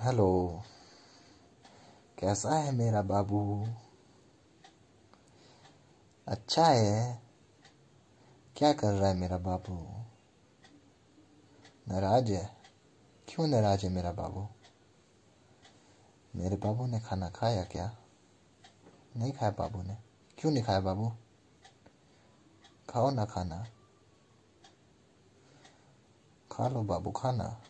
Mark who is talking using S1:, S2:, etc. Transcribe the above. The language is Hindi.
S1: हेलो। कैसा है मेरा बाबू? अच्छा है। क्या कर रहा है मेरा बाबू? नाराज़ है? क्यों नाराज़ है मेरा बाबू? मेरे बाबू ने खाना खाया क्या? नहीं खाया बाबू ने। क्यों नहीं खाया बाबू? खाओ ना खाना। खा लो बाबू, खाना।